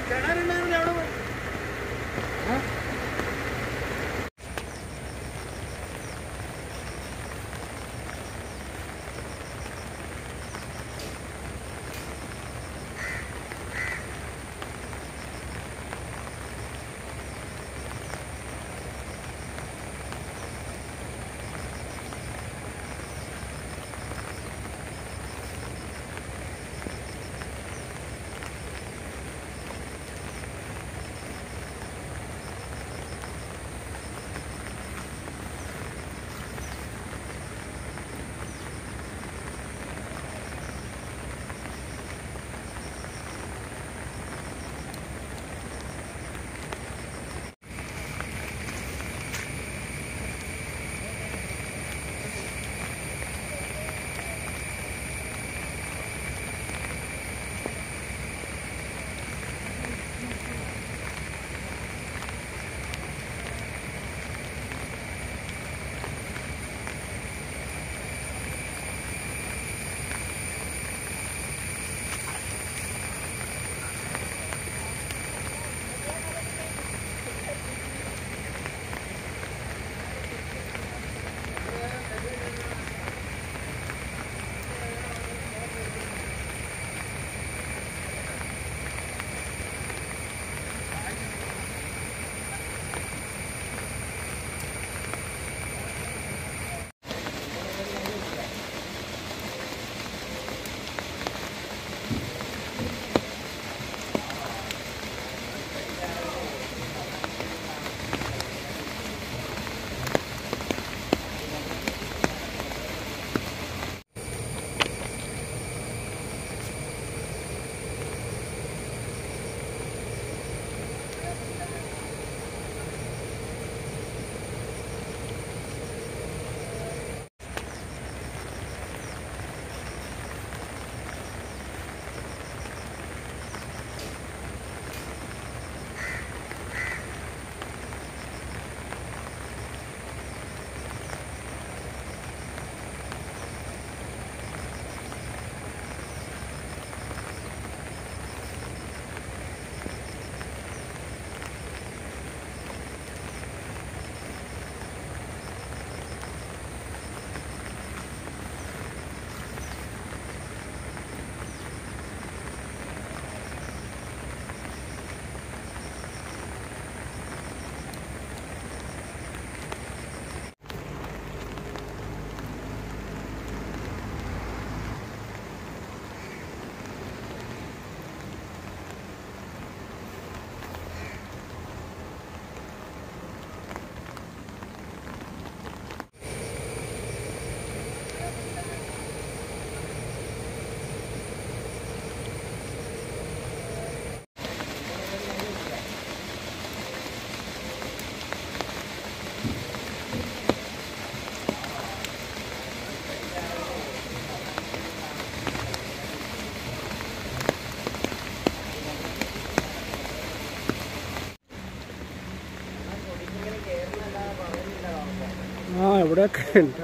Ganarme ആ ഇവിടെയൊക്കെ ഉണ്ട്